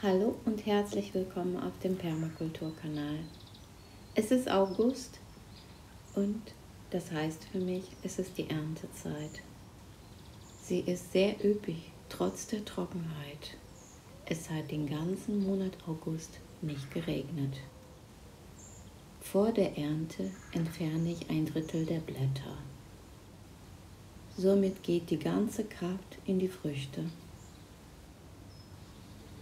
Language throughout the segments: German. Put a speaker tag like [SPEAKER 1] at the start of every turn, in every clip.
[SPEAKER 1] Hallo und herzlich willkommen auf dem Permakulturkanal. Es ist August und das heißt für mich, es ist die Erntezeit. Sie ist sehr üppig, trotz der Trockenheit. Es hat den ganzen Monat August nicht geregnet. Vor der Ernte entferne ich ein Drittel der Blätter. Somit geht die ganze Kraft in die Früchte.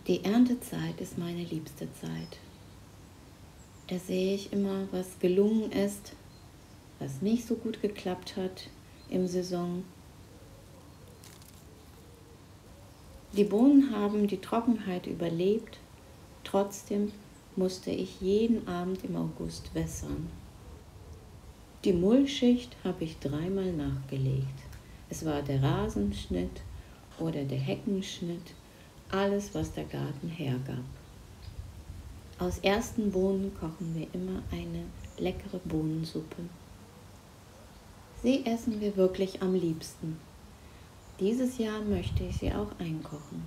[SPEAKER 1] Die Erntezeit ist meine liebste Zeit. Da sehe ich immer, was gelungen ist, was nicht so gut geklappt hat im Saison. Die Bohnen haben die Trockenheit überlebt, trotzdem musste ich jeden Abend im August wässern. Die Mullschicht habe ich dreimal nachgelegt. Es war der Rasenschnitt oder der Heckenschnitt alles, was der Garten hergab. Aus ersten Bohnen kochen wir immer eine leckere Bohnensuppe. Sie essen wir wirklich am liebsten. Dieses Jahr möchte ich sie auch einkochen.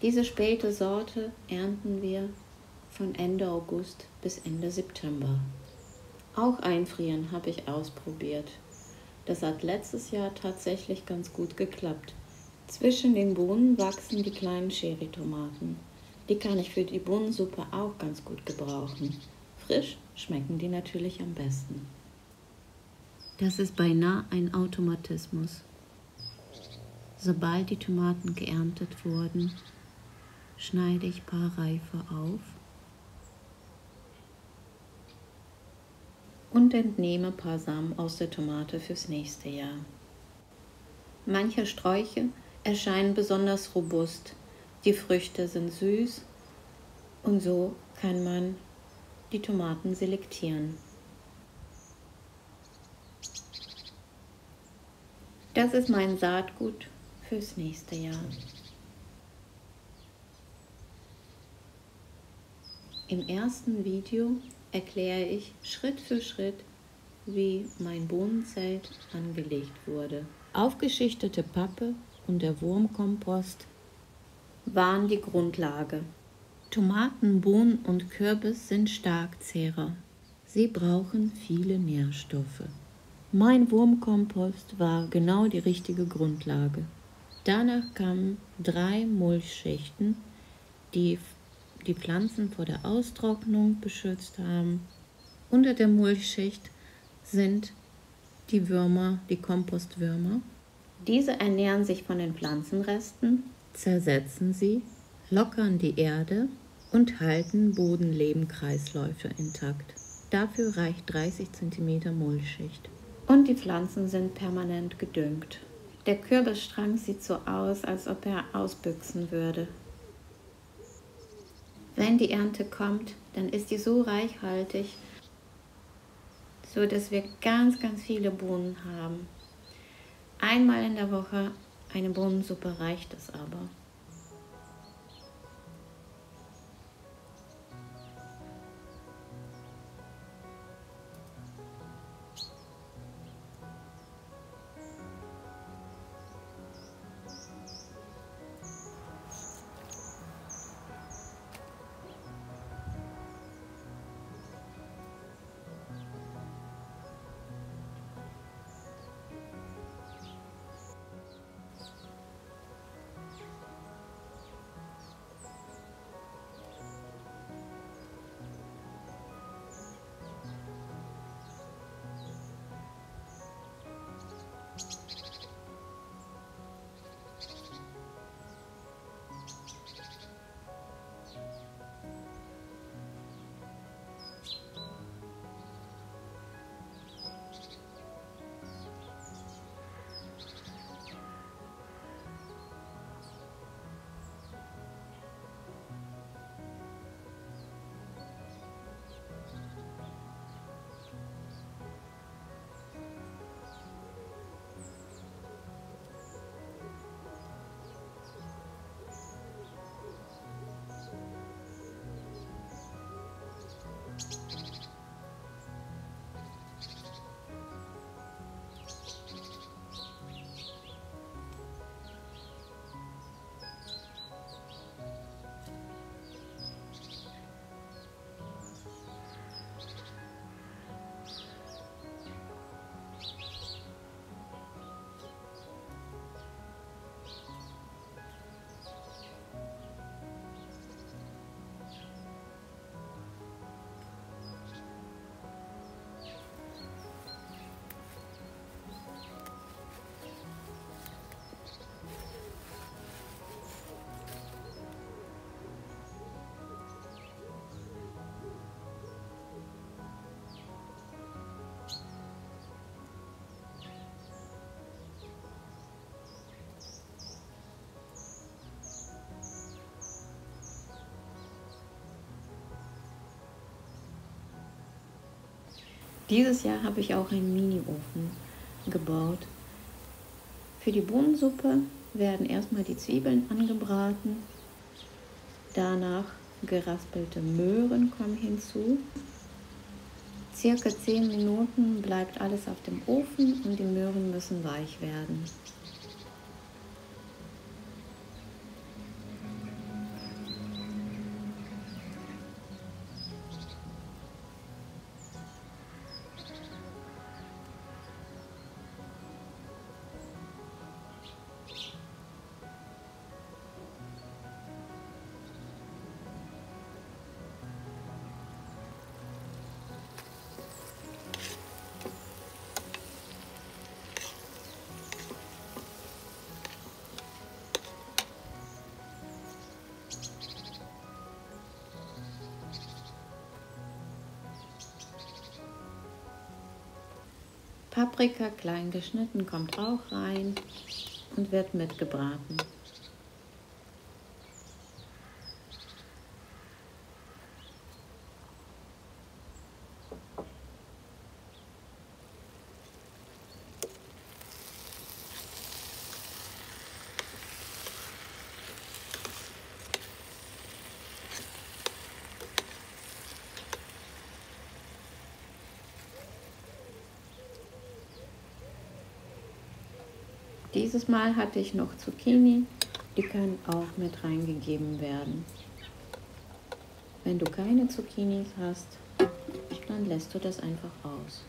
[SPEAKER 1] Diese späte Sorte ernten wir von Ende August bis Ende September. Auch einfrieren habe ich ausprobiert. Das hat letztes Jahr tatsächlich ganz gut geklappt. Zwischen den Bohnen wachsen die kleinen Cherrytomaten. Die kann ich für die Bohnensuppe auch ganz gut gebrauchen. Frisch schmecken die natürlich am besten. Das ist beinahe ein Automatismus. Sobald die Tomaten geerntet wurden, schneide ich ein paar Reife auf und entnehme ein paar Samen aus der Tomate fürs nächste Jahr. Manche Sträuche erscheinen besonders robust. Die Früchte sind süß und so kann man die Tomaten selektieren. Das ist mein Saatgut fürs nächste Jahr. Im ersten Video erkläre ich Schritt für Schritt, wie mein Bohnenzelt angelegt wurde. Aufgeschichtete Pappe und der Wurmkompost waren die Grundlage. Tomaten, Bohnen und Kürbis sind Starkzehrer. Sie brauchen viele Nährstoffe. Mein Wurmkompost war genau die richtige Grundlage. Danach kamen drei Mulchschichten, die die Pflanzen vor der Austrocknung beschützt haben. Unter der Mulchschicht sind die Würmer, die Kompostwürmer. Diese ernähren sich von den Pflanzenresten, zersetzen sie, lockern die Erde und halten Bodenlebenkreisläufe intakt. Dafür reicht 30 cm Mulchschicht. Und die Pflanzen sind permanent gedüngt. Der Kürbisstrang sieht so aus, als ob er ausbüchsen würde. Wenn die Ernte kommt, dann ist die so reichhaltig, so dass wir ganz, ganz viele Bohnen haben. Einmal in der Woche eine Bohnensuppe reicht es aber. Dieses Jahr habe ich auch einen Mini-Ofen gebaut. Für die Bohnensuppe werden erstmal die Zwiebeln angebraten, danach geraspelte Möhren kommen hinzu. Circa 10 Minuten bleibt alles auf dem Ofen und die Möhren müssen weich werden. Paprika klein geschnitten kommt auch rein und wird mitgebraten. Dieses Mal hatte ich noch Zucchini, die können auch mit reingegeben werden. Wenn du keine Zucchinis hast, dann lässt du das einfach aus.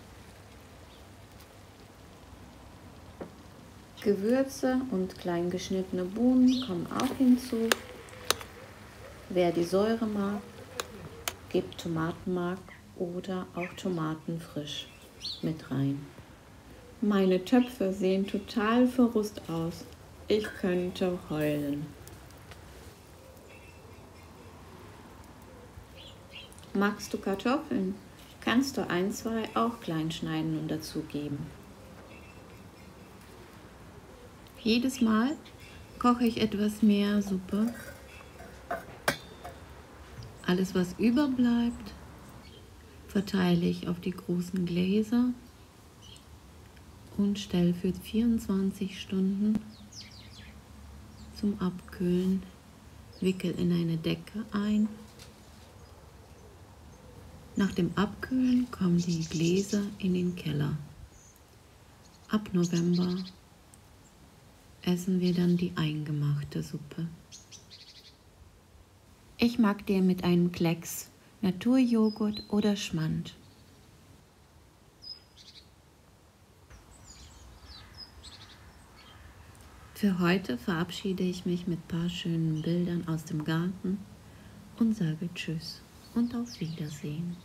[SPEAKER 1] Gewürze und klein geschnittene Bohnen kommen auch hinzu. Wer die Säure mag, gibt Tomatenmark oder auch Tomaten frisch mit rein. Meine Töpfe sehen total verrust aus. Ich könnte heulen. Magst du Kartoffeln? Kannst du ein, zwei auch klein schneiden und dazugeben. Jedes Mal koche ich etwas mehr Suppe. Alles, was überbleibt, verteile ich auf die großen Gläser und stelle für 24 Stunden zum Abkühlen, wickel in eine Decke ein. Nach dem Abkühlen kommen die Gläser in den Keller. Ab November essen wir dann die eingemachte Suppe. Ich mag dir mit einem Klecks Naturjoghurt oder Schmand. Für heute verabschiede ich mich mit paar schönen Bildern aus dem Garten und sage Tschüss und auf Wiedersehen.